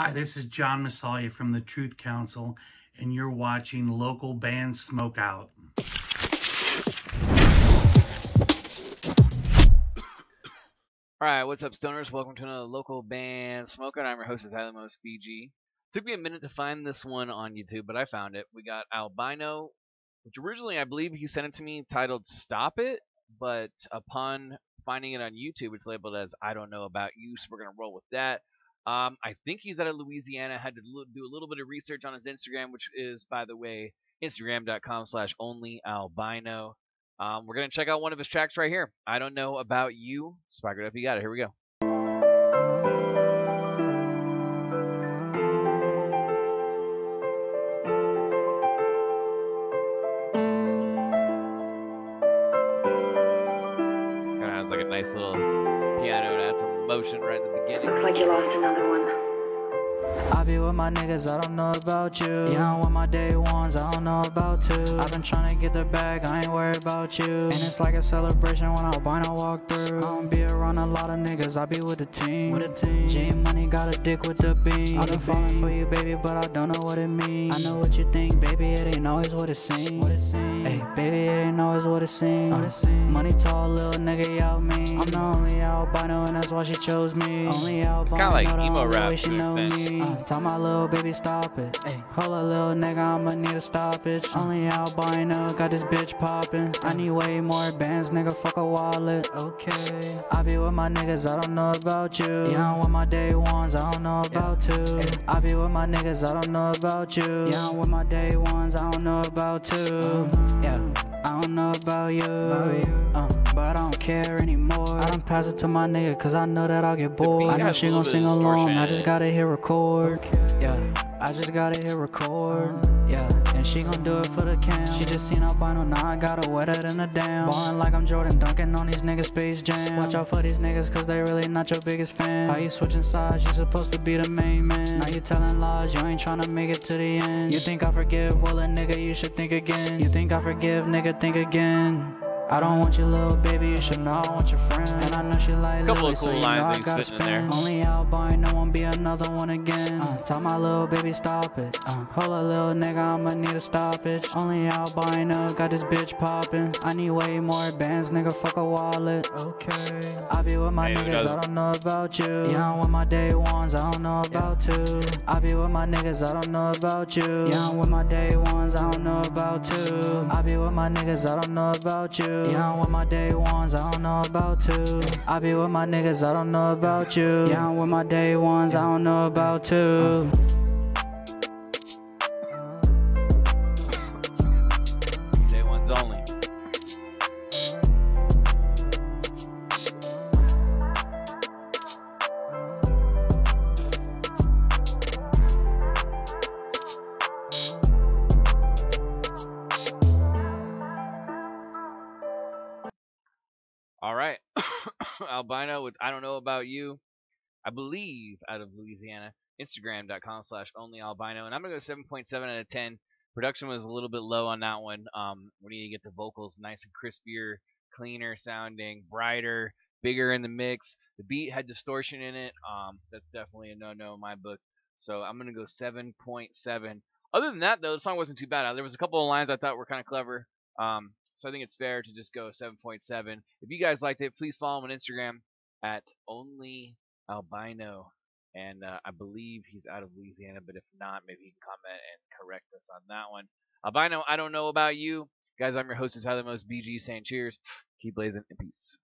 Hi, this is John Masalia from the Truth Council, and you're watching Local Band Smoke Out. All right, what's up, stoners? Welcome to another local band smoker. I'm your host, Alamos BG. Took me a minute to find this one on YouTube, but I found it. We got Albino, which originally I believe he sent it to me titled "Stop It," but upon finding it on YouTube, it's labeled as "I don't know about you," so we're gonna roll with that. Um, I think he's out of Louisiana. Had to do a little bit of research on his Instagram, which is, by the way, Instagram.com/slash Only Albino. Um, we're gonna check out one of his tracks right here. I don't know about you. Spark it up, you got it. Here we go. Nice little piano adds some motion right in the beginning. Looks like you lost another one. I be with my niggas, I don't know about you. Yeah, I'm with my day ones, I don't know about two. I've been trying to get the bag, I ain't worried about you. And it's like a celebration when albino walk through. I don't be around a lot of niggas, I be with the team. With the team. G Money got a dick with the beam. I've been falling for you, baby, but I don't know what it means. I know what you think, baby, it ain't always what it seems. What it seems. Hey, baby, it ain't always what it seems. What it seems. Money tall, little nigga, y'all me. I'm the only albino, and that's why she chose me. Only albino, like emo rap she know an me. Uh, tell my little baby stop it. Ay, hold a little nigga, I'ma need a stoppage. Only albino, got this bitch poppin'. I need way more bands, nigga, fuck a wallet. Okay. I be with my niggas, I don't know about you. Yeah, I'm with my day ones, I don't know about two. I be with my niggas, I don't know about you. Yeah, I'm with my day ones, I don't know about two. Yeah. I don't know about you, uh, but I don't care anymore. I don't pass it to my nigga, cause I know that I'll get bored. I know she little gon' sing along, I just gotta hit record. Yeah, I just gotta hit record. Yeah, and she gon' do it for the cam. She just seen albino, now I gotta wetter than a damn. Ballin' like I'm Jordan, dunking on these niggas Space Jam. Watch out for these niggas, cause they really not your biggest fan. How you switching sides? You supposed to be the main man. Now you telling lies, you ain't tryna make it to the end. You think I forgive? Well, a nigga, you should think again. You think I forgive? Nigga, think again. I don't want your little baby, you should know I want your friend. And I know she like Couple Lily, of so cool you lines know I that gotta sitting in there. spend. Only albino won't be another one again. Uh, tell my little baby stop it. Uh, hold a little nigga, I'ma need a stoppage. Only albino got this bitch poppin'. I need way more bands, nigga, fuck a wallet. Okay. I be with my Hey, niggas, I don't know about you. Yeah, I'm with my day ones, I don't know about two. I be with my niggas, I don't know about you. Yeah, I'm with my day ones, I don't know about two. I be with my niggas, I don't know about you. Yeah, I'm with my day ones, I don't know about two. I be with my niggas, I don't know about you. Yeah, I'm with my day ones, I don't know about two. All right, albino. With I don't know about you. I believe out of Louisiana. Instagram.com slash only albino, and I'm gonna go 7.7 out of 10. Production was a little bit low on that one. Um, we need to get the vocals nice and crispier, cleaner sounding, brighter, bigger in the mix. The beat had distortion in it. Um, that's definitely a no-no in my book. So I'm gonna go 7.7. Other than that, though, the song wasn't too bad. There was a couple of lines I thought were kind of clever. Um, so I think it's fair to just go 7.7. If you guys liked it, please follow him on Instagram at only albino. And uh, I believe he's out of Louisiana, but if not, maybe he can comment and correct us on that one. Albino, I don't know about you. Guys, I'm your host, is Tyler Most BG saying cheers. Keep blazing and peace.